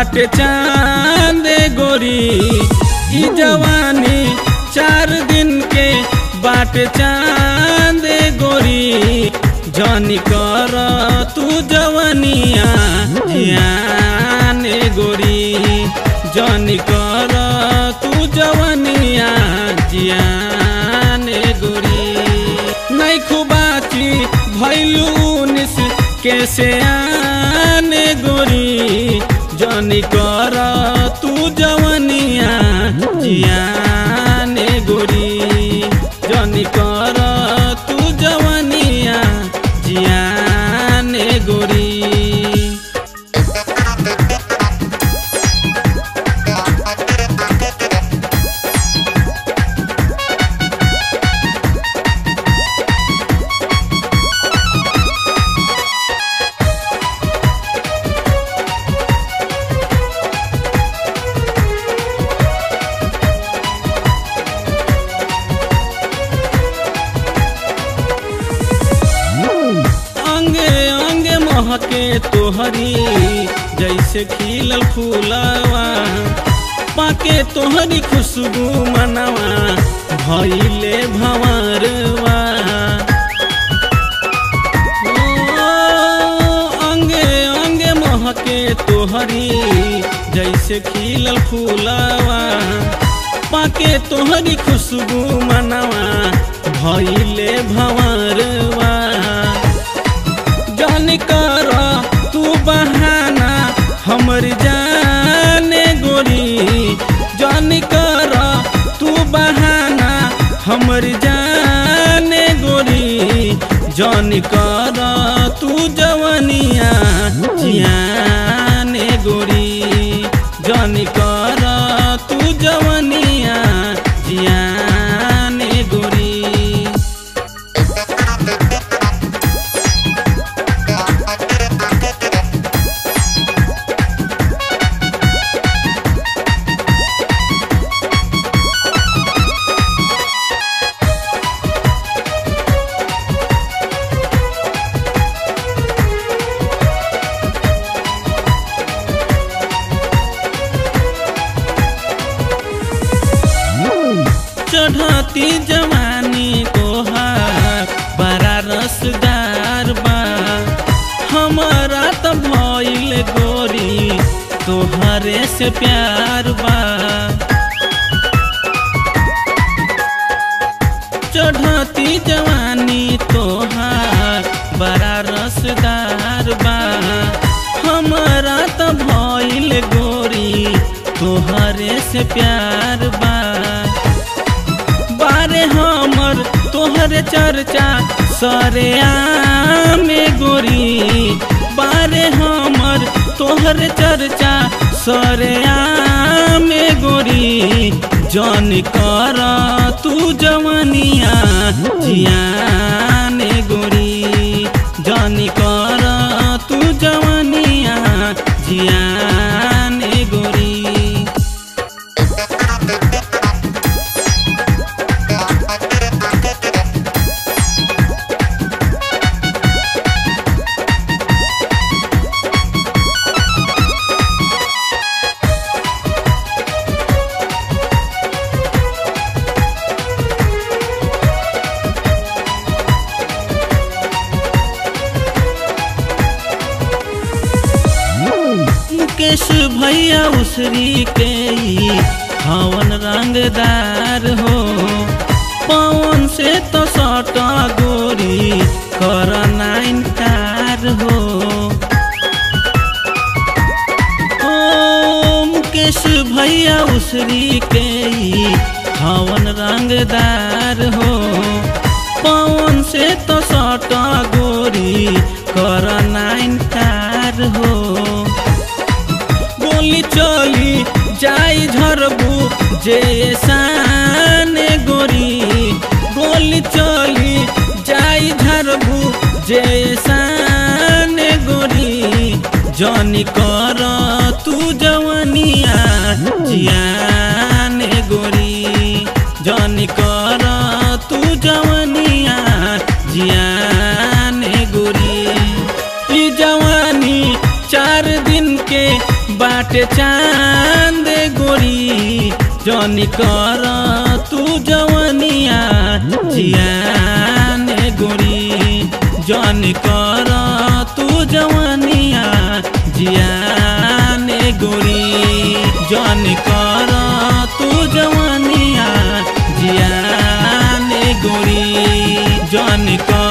बाटे चाँद गोरी जवानी चार दिन के बाटे चाँद गोरी। जानी कर तू जवनिया, जियान गोरी। जानी कर तू जवनिया, जियान गोरी। नहीं खुबाची भैलू निस कैसे आने गोरी? जानी कर तू जवनिया जियाने तोहरी, जैसे खिलल फूलवा। पाके तोहरी खुशबू मनवा भैले भंवरवा। अंगे अंगे तोहरी, जैसे खिलल फूलवा। पाके तोहरी खुशबू मनवा, भइले भंवरवा। हमर जाने गोरी। जन कर तू बहाना, हमर जाने गोरी। जन कर तू जवनिया जियाने तोहरे से प्यार बा चढ़ती जवानी तोहार, बड़ा रसदार बा हमारा तो भइल गोरी, तोहरे से प्यार बा बारे हमर, तोहरे चर्चा, सरे में गोरी। बारे हमर, तोहरे चर्चा सरे में गोरी जन कर तू जवनिया जियाने मुकेश भैया उसरी के हवन रंगदार हो। पवन से तो सटा गोरी कर नाइन कार हो। ओ मुकेश भैया उसरी के हवन रंगदार हो। पवन से तो सटा गोरी कर नाइन गोली चली जाई झरबू जे शान गोरी। गोली चली जाई झरबू जे शान गोरी। जनी कर तू जवनिया, जियान गोरी। जनी कर तू जवनिया। बाटे चाँद गोरी। जनी कर तू जवनिया जियान गोरी। जनी कर तू जवनिया जियान गोरी। जनी कर तू जवनिया जियान गोरी। जनी कर